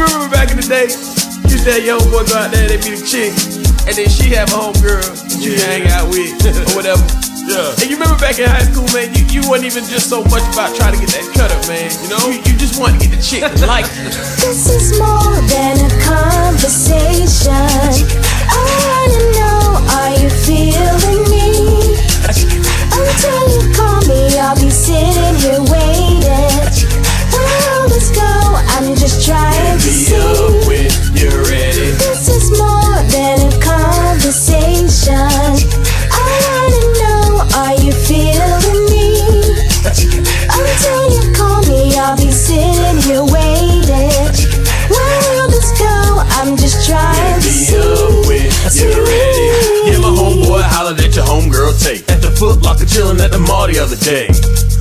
You remember back in the day, you used to have your homeboy go out there, they be the chick, and then she have a homegirl that you Yeah. hang out with or whatever. Yeah. And you remember back in high school, man, you, you wasn't even just so much about trying to get that cut up, man. You know, you, you just wanted to get the chick to like you. Homegirl Tate at the Foot Locker chillin' at the mall the other day.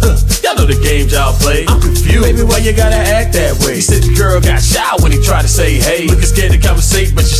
Huh, Y'all know the games y'all play. I'm confused. Baby, why you gotta act that way?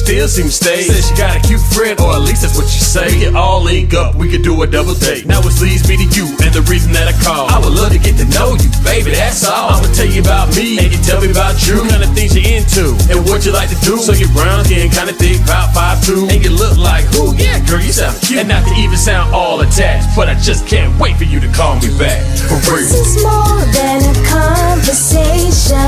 Still seems to stay. Said she got a cute friend, or at least that's what she say. We can all link up, we could do a double date. Now it leads me to you, and the reason that I call. I would love to get to know you, baby, that's all. I'ma tell you about me, and you tell me about you. What kind of things you're into, and what you like to do. So you're brown skin, kinda thick, about five, two, and you look like who? Yeah, girl, you sound cute. And not to even sound all attached, but I just can't wait for you to call me back. For real. This is more than a conversation.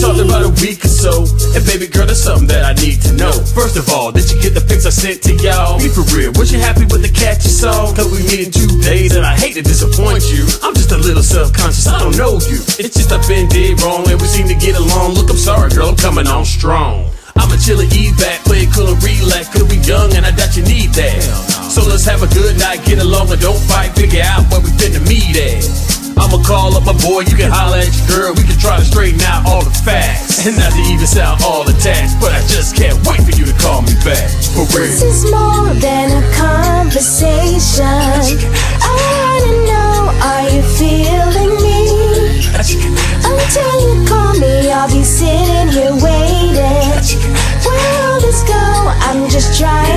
Talked about a week or so, and baby girl, there's something that I need to know. First of all, did you get the pics I sent to y'all? Be for real, was you happy with the catch you saw? Cause we meet in two days, and I hate to disappoint you. I'm just a little self-conscious, I don't know you. It's just I've been dead wrong, and we seem to get along. Look, I'm sorry, girl, I'm coming on strong. I'm a chiller, eat back, play it cool and relax. Cause we young and I doubt you need that. So let's have a good night, get along and don't fight. Figure out where we finna meet at. Call up my boy, you can holler at your girl. We can try to straighten out all the facts. And not to even sound all attached, but I just can't wait for you to call me back. For This is more than a conversation. I wanna know, are you feeling me? Until you call me, I'll be sitting here waiting. Where will this go? I'm just trying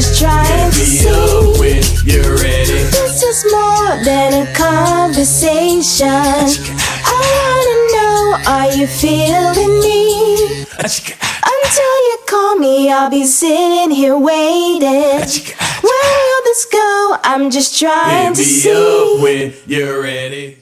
just trying to Be see. up when you're ready. This is more than a conversation. I wanna know, are you feeling me? Until you call me, I'll be sitting here waiting. Where will this go? I'm just trying to Be see. up when you're ready.